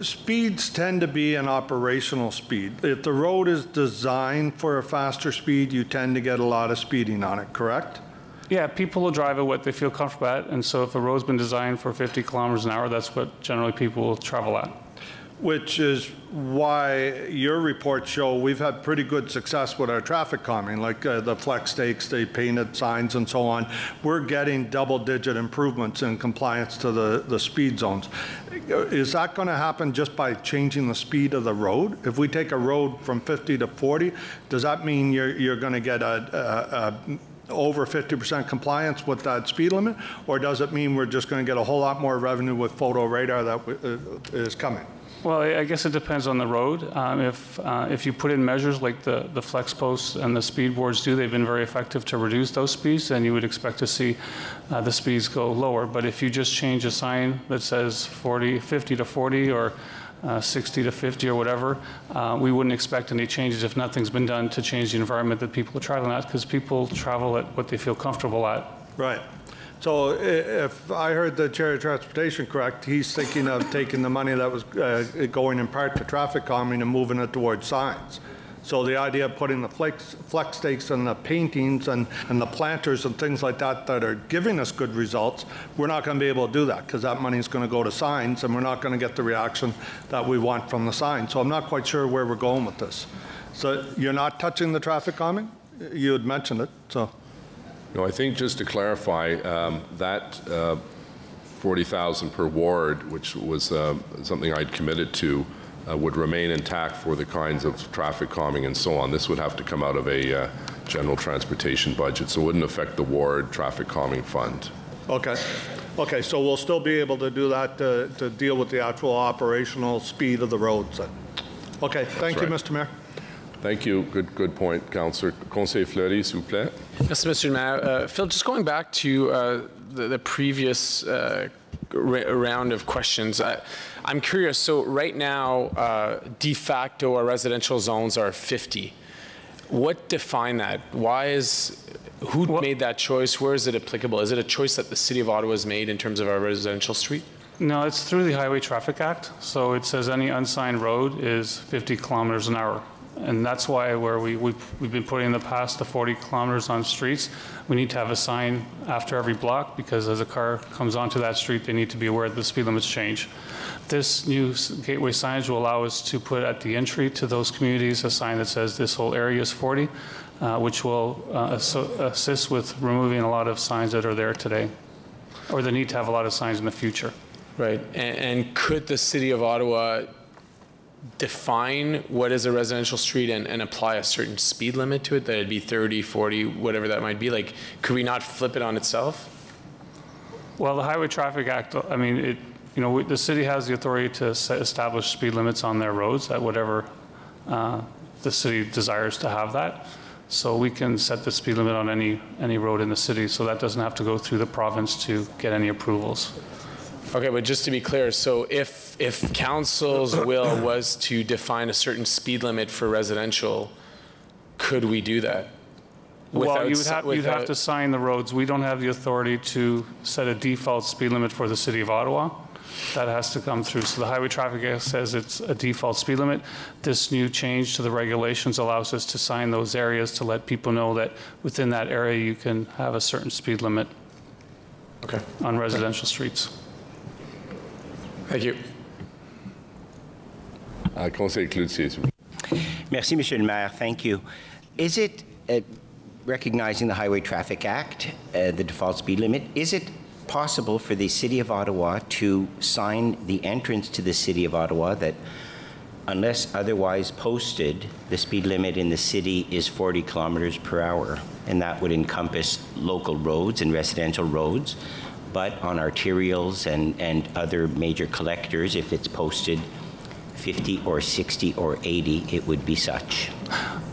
speeds tend to be an operational speed. If the road is designed for a faster speed, you tend to get a lot of speeding on it, correct? Yeah, people will drive at what they feel comfortable at, and so if a road's been designed for 50 kilometers an hour, that's what generally people will travel at. Which is why your reports show we've had pretty good success with our traffic calming, like uh, the flex stakes, the painted signs and so on. We're getting double-digit improvements in compliance to the, the speed zones. Is that going to happen just by changing the speed of the road? If we take a road from 50 to 40, does that mean you're, you're going to get a, a, a over 50% compliance with that speed limit? Or does it mean we're just going to get a whole lot more revenue with photo radar that uh, is coming? Well, I guess it depends on the road. Um, If, uh, if you put in measures like the, the flex posts and the speed boards do, they've been very effective to reduce those speeds, then you would expect to see uh, the speeds go lower. But if you just change a sign that says 40, 50 to 40, or uh, 60 to 50 or whatever, uh, we wouldn't expect any changes if nothing's been done to change the environment that people are traveling at, because people travel at what they feel comfortable at. Right. So if I heard the Chair of Transportation correct, he's thinking of taking the money that was uh, going in part to traffic calming and moving it towards signs. So the idea of putting the flex, flex stakes and the paintings and, and the planters and things like that that are giving us good results, we're not going to be able to do that because that money is going to go to signs and we're not going to get the reaction that we want from the sign. So I'm not quite sure where we're going with this. So you're not touching the traffic calming? You had mentioned it, so. No, I think just to clarify, um, that uh, 40,000 per ward, which was uh, something I'd committed to, uh, would remain intact for the kinds of traffic calming and so on. This would have to come out of a uh, general transportation budget, so it wouldn't affect the ward traffic calming fund. Okay. Okay, so we'll still be able to do that to, to deal with the actual operational speed of the roads? Okay, thank you, right. Mr. Mayor. Thank you. Good, good point, Councillor. Conseil Fleury, s'il vous plaît. Merci, Mr. Mayor. Uh, Phil, just going back to uh, the, the previous uh, ra- round of questions, I, I'm curious. So right now, uh, de facto, our residential zones are 50. What define that? Why is who made that choice? Where is it applicable? Is it a choice that the City of Ottawa has made in terms of our residential street? No, it's through the Highway Traffic Act. So it says any unsigned road is 50 kilometers an hour. And that's why where we, we've, we've been putting in the past the 40 kilometers on streets, we need to have a sign after every block because as a car comes onto that street, they need to be aware that the speed limits change. This new gateway signage will allow us to put at the entry to those communities a sign that says this whole area is 40, uh, which will uh, assist with removing a lot of signs that are there today, or the need to have a lot of signs in the future. Right. And, and could the City of Ottawa define what is a residential street and, and apply a certain speed limit to it, that it'd be 30, 40, whatever that might be? Like, could we not flip it on itself? Well, the Highway Traffic Act, I mean, it, you know, the city has the authority to set- establish speed limits on their roads at whatever uh, the city desires to have that. So we can set the speed limit on any, any road in the city, so that doesn't have to go through the province to get any approvals. Okay, but just to be clear, so if, if council's will was to define a certain speed limit for residential, could we do that? Well, Without you would s- have, you'd have without- to sign the roads. We don't have the authority to set a default speed limit for the city of Ottawa. That has to come through. So the Highway Traffic Act says it's a default speed limit. This new change to the regulations allows us to sign those areas to let people know that within that area you can have a certain speed limit. Okay. on residential streets. Thank you. Uh, Conseil Cloutier, s'il vous plaît. Merci, Monsieur le Maire. Thank you. Is it, uh, recognizing the Highway Traffic Act, uh, the default speed limit, is it possible for the City of Ottawa to sign the entrance to the City of Ottawa that unless otherwise posted, the speed limit in the city is 40 kilometers per hour? And that would encompass local roads and residential roads. But on arterials and, and other major collectors, if it's posted 50 or 60 or 80, it would be such.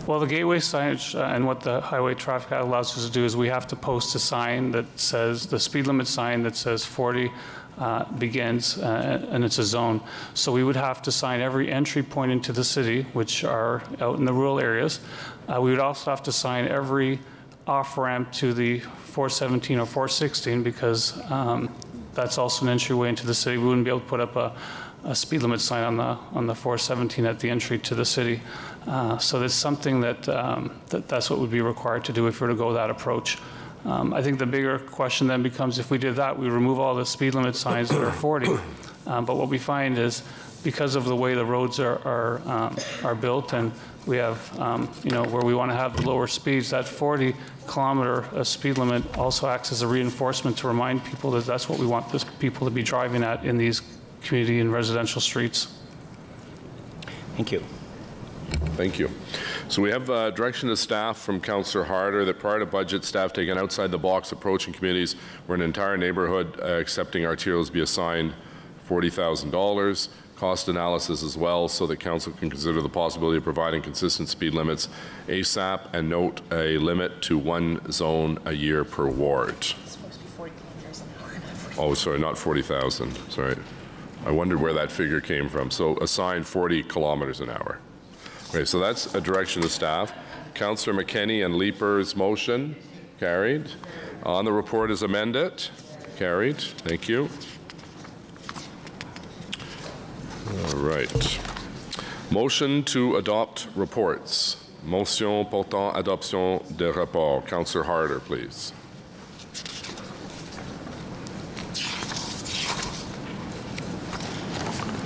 Well, the gateway signage uh, and what the highway traffic act allows us to do is we have to post a sign that says, the speed limit sign that says 40 uh, begins, uh, and it's a zone. So we would have to sign every entry point into the city, which are out in the rural areas. Uh, We would also have to sign every off-ramp to the 417 or 416 because um, that's also an entryway into the city. We wouldn't be able to put up a, a speed limit sign on the, on the 417 at the entry to the city. Uh, So that's something that, um, that, that's what would be required to do if we were to go that approach. Um, I think the bigger question then becomes if we did that, we remove all the speed limit signs that are 40. Um, But what we find is because of the way the roads are, are, um, are built and we have, um, you know, where we want to have the lower speeds, that 40 kilometer uh, speed limit also acts as a reinforcement to remind people that that's what we want this people to be driving at in these community and residential streets. Thank you. Thank you. So we have uh, direction to staff from Councillor Harder that prior to budget, staff take an outside-the-box approach in communities where an entire neighborhood uh, accepting arterials be assigned $40,000. Cost analysis as well, so that council can consider the possibility of providing consistent speed limits ASAP and note a limit to one zone a year per ward. Oh, sorry, not 40,000, sorry. I wondered where that figure came from. So assign 40 kilometers an hour. Okay, so that's a direction to staff. Councillor McKenney and Leiper's motion, carried. On the report is amended, carried. Thank you. All right. Motion to adopt reports. Motion portant adoption de rapport. Councillor Harder, please.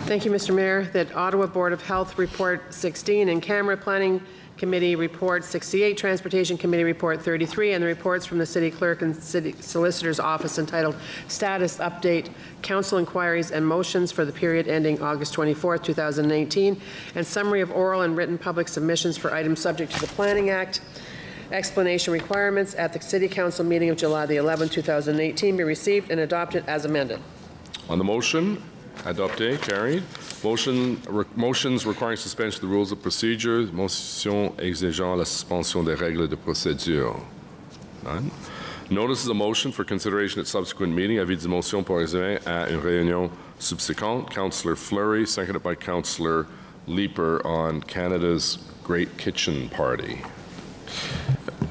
Thank you, Mr. Mayor. That Ottawa Board of Health Report 16 and Camera Planning Committee Report 68, Transportation Committee Report 33, and the reports from the City Clerk and City Solicitor's Office entitled Status Update, Council Inquiries and Motions for the period ending August 24, 2019, and summary of oral and written public submissions for items subject to the Planning Act. Explanation requirements at the City Council meeting of July the 11th, 2018 be received and adopted as amended. On the motion, adopté, carried. Motion, re- motions requiring suspension of the rules of procedure. Motion exigeant la suspension des règles de procédure. None. Notice of motion for consideration at subsequent meeting. Avis de motion pour examen à une réunion subséquente. Councillor Fleury, seconded by Councillor Leiper on Canada's Great Kitchen Party.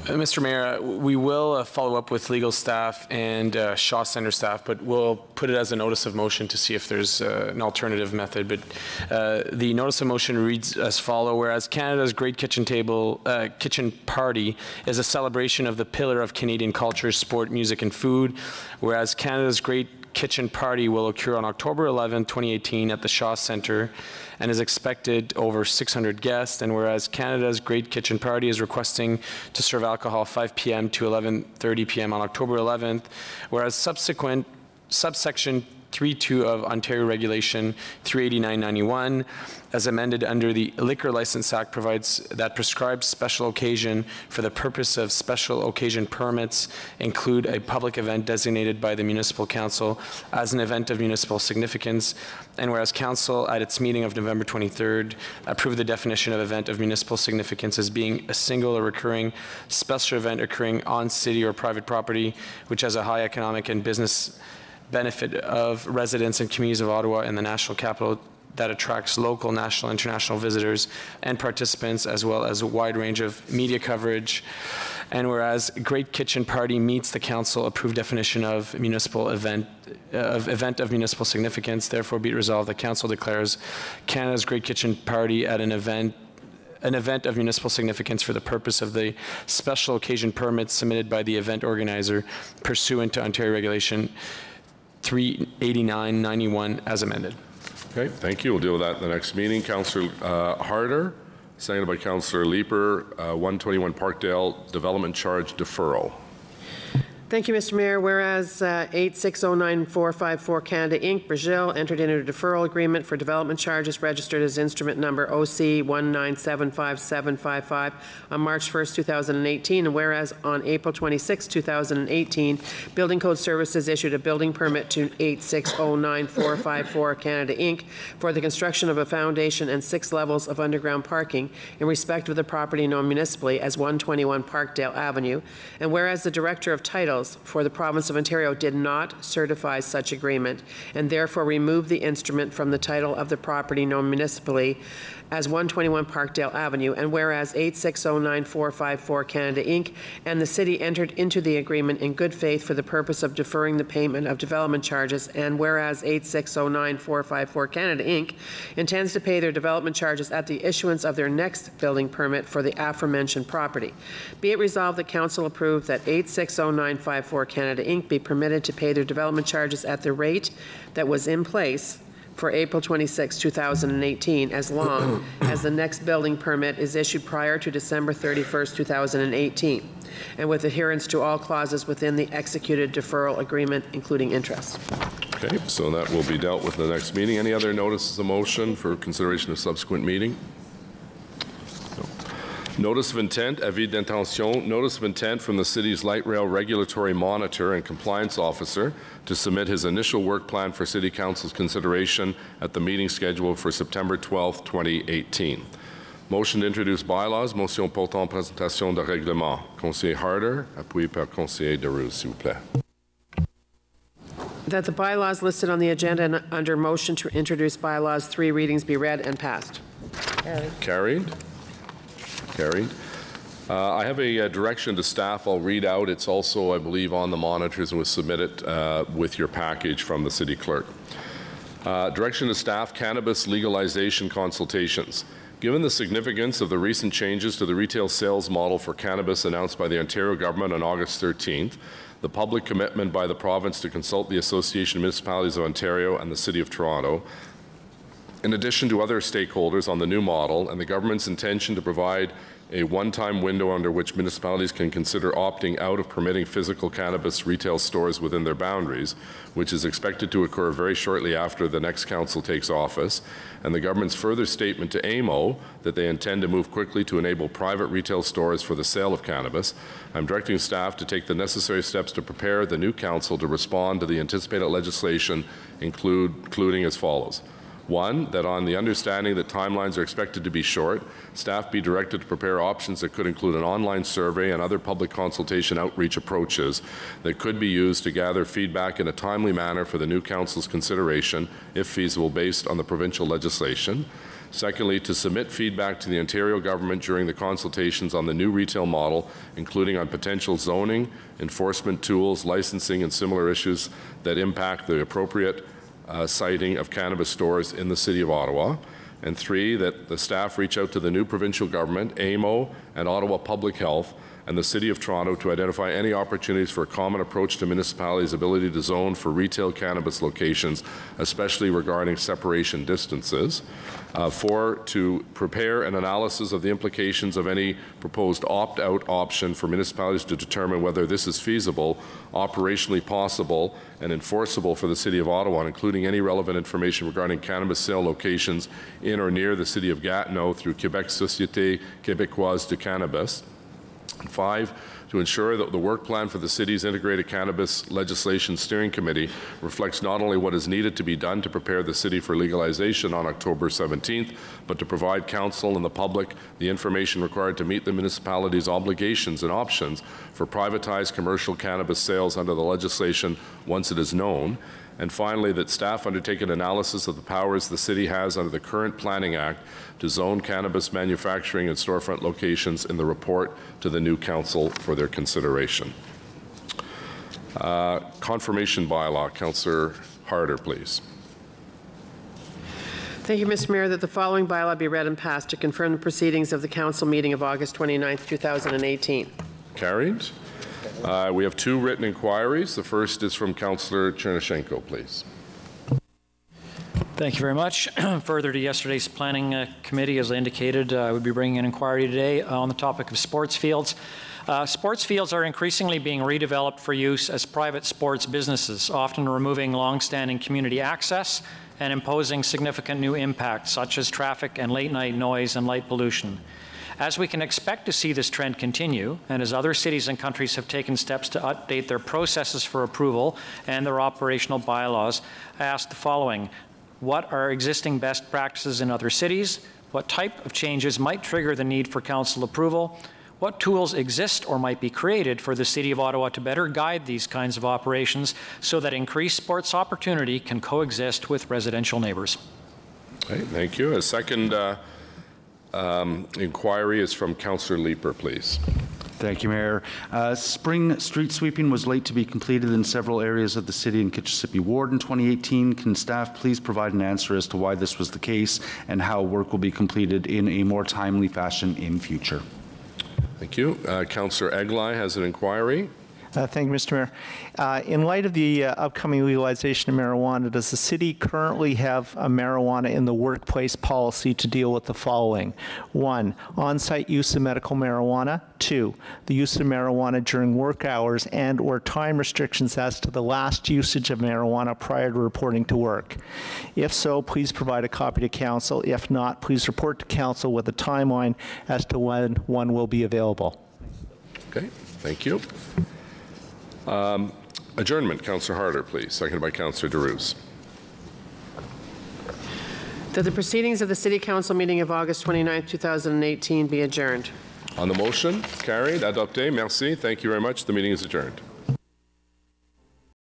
Uh, Mr. Mayor, uh, we will uh, follow up with legal staff and uh, Shaw Center staff, but we'll put it as a notice of motion to see if there's uh, an alternative method. But uh, the notice of motion reads as follow: Whereas Canada's Great Kitchen Table Kitchen Party is a celebration of the pillar of Canadian culture, sport, music, and food. Whereas Canada's Great Kitchen Party will occur on October 11, 2018 at the Shaw Center and is expected over 600 guests. And whereas Canada's Great Kitchen Party is requesting to serve alcohol 5 p.m. to 11:30 p.m. on October 11th, whereas subsequent subsection 3.2 of Ontario Regulation 38991, as amended under the Liquor License Act, provides that prescribed special occasion for the purpose of special occasion permits include a public event designated by the Municipal Council as an event of municipal significance, and whereas Council at its meeting of November 23rd approved the definition of event of municipal significance as being a single or recurring special event occurring on city or private property, which has a high economic and business benefit of residents and communities of Ottawa and the national capital that attracts local, national, international visitors and participants, as well as a wide range of media coverage. And whereas Great Kitchen Party meets the council approved definition of municipal event, uh, of event of municipal significance, therefore be it resolved, the council declares Canada's Great Kitchen Party at an event an event of municipal significance for the purpose of the special occasion permits submitted by the event organizer pursuant to Ontario Regulation 38991 as amended. Okay, thank you. We'll deal with that in the next meeting. Councillor uh, Harder, seconded by Councillor Leiper, uh, 121 Parkdale Development Charge Deferral. Thank you, Mr. Mayor. Whereas uh, 8609454 Canada Inc., Brazil, entered into a deferral agreement for development charges registered as instrument number OC 1975755 on March 1st, 2018. And whereas on April 26, 2018, Building Code Services issued a building permit to 8609454 Canada Inc. for the construction of a foundation and six levels of underground parking in respect of the property known municipally as 121 Parkdale Avenue. And whereas the Director of Titles for the province of Ontario did not certify such agreement and therefore removed the instrument from the title of the property known municipally as 121 Parkdale Avenue, and whereas 8609454 Canada Inc. and the city entered into the agreement in good faith for the purpose of deferring the payment of development charges, and whereas 8609454 Canada Inc. intends to pay their development charges at the issuance of their next building permit for the aforementioned property. Be it resolved that council approve that 8609454 Canada Inc. be permitted to pay their development charges at the rate that was in place for April 26, 2018, as long as the next building permit is issued prior to December 31, 2018, and with adherence to all clauses within the executed deferral agreement, including interest. Okay, so that will be dealt with in the next meeting. Any other notices of motion for consideration of subsequent meeting? No. Notice of intent, avis d'intention, notice of intent from the city's light rail regulatory monitor and compliance officer to submit his initial work plan for City Council's consideration at the meeting scheduled for September 12, 2018. Motion to introduce bylaws, motion portant présentation de règlement. Conseiller Harder, appuyé par conseiller Darouze, s'il vous plaît. That the bylaws listed on the agenda and under motion to introduce bylaws, three readings be read and passed. Carried. Carried. Uh, I have a, uh direction to staff I'll read out. It's also, I believe, on the monitors and was submitted uh, with your package from the city clerk. Uh, direction to staff cannabis legalization consultations. Given the significance of the recent changes to the retail sales model for cannabis announced by the Ontario government on August 13th, the public commitment by the province to consult the Association of Municipalities of Ontario and the City of Toronto, in addition to other stakeholders on the new model and the government's intention to provide a one-time window under which municipalities can consider opting out of permitting physical cannabis retail stores within their boundaries, which is expected to occur very shortly after the next council takes office, and the government's further statement to AMO that they intend to move quickly to enable private retail stores for the sale of cannabis, I'm directing staff to take the necessary steps to prepare the new council to respond to the anticipated legislation, include, including as follows. One, that on the understanding that timelines are expected to be short, staff be directed to prepare options that could include an online survey and other public consultation outreach approaches that could be used to gather feedback in a timely manner for the new council's consideration, if feasible, based on the provincial legislation. Secondly, to submit feedback to the Ontario government during the consultations on the new retail model, including on potential zoning, enforcement tools, licensing, and similar issues that impact the appropriate uh, of cannabis stores in the City of Ottawa. And three, that the staff reach out to the new provincial government, AMO, and Ottawa Public Health, and the City of Toronto to identify any opportunities for a common approach to municipalities' ability to zone for retail cannabis locations, especially regarding separation distances. Uh, four, to prepare an analysis of the implications of any proposed opt-out option for municipalities to determine whether this is feasible, operationally possible, and enforceable for the City of Ottawa, including any relevant information regarding cannabis sale locations in or near the City of Gatineau through Quebec Société Québécoise de Cannabis. Five, to ensure that the work plan for the city's integrated cannabis legislation steering committee reflects not only what is needed to be done to prepare the city for legalization on October 17th, but to provide council and the public the information required to meet the municipality's obligations and options for privatized commercial cannabis sales under the legislation once it is known. And finally, that staff undertake an analysis of the powers the city has under the current Planning Act to zone cannabis manufacturing and storefront locations in the report to the new council for their consideration. Uh, confirmation bylaw, Councillor Harder, please. Thank you, Mr. Mayor, that the following bylaw be read and passed to confirm the proceedings of the council meeting of August 29, 2018. Carried. Uh, We have two written inquiries. The first is from Councillor Chernushenko, please. Thank you very much. Further to yesterday's planning uh, committee, as I indicated, uh, I would be bringing an inquiry today on the topic of sports fields. Uh, sports fields are increasingly being redeveloped for use as private sports businesses, often removing long-standing community access and imposing significant new impacts, such as traffic and late night noise and light pollution. As we can expect to see this trend continue, and as other cities and countries have taken steps to update their processes for approval and their operational bylaws, I ask the following. What are existing best practices in other cities? What type of changes might trigger the need for council approval? What tools exist or might be created for the City of Ottawa to better guide these kinds of operations so that increased sports opportunity can coexist with residential neighbors? Okay, thank you. A second uh, um, inquiry is from Councillor Leiper, please. Thank you, Mayor. Uh, spring street sweeping was late to be completed in several areas of the city and Kitchissippi Ward in 2018. Can staff please provide an answer as to why this was the case and how work will be completed in a more timely fashion in future? Thank you. Uh, Councillor Egli has an inquiry. Uh, Thank you, Mr. Mayor. Uh, In light of the uh, upcoming legalization of marijuana, does the city currently have a marijuana in the workplace policy to deal with the following? One, on-site use of medical marijuana. Two, the use of marijuana during work hours and/or time restrictions as to the last usage of marijuana prior to reporting to work. If so, please provide a copy to council. If not, please report to council with a timeline as to when one will be available. Okay, thank you. Um, adjournment, Councillor Harder, please, seconded by Councillor Darouze. That the proceedings of the City Council meeting of August 29, 2018 be adjourned. On the motion, carried, adopté, merci. Thank you very much. The meeting is adjourned.